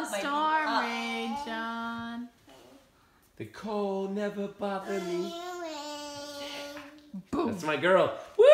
the storm rage on. The cold never bothered me. Boom. That's my girl. Woo!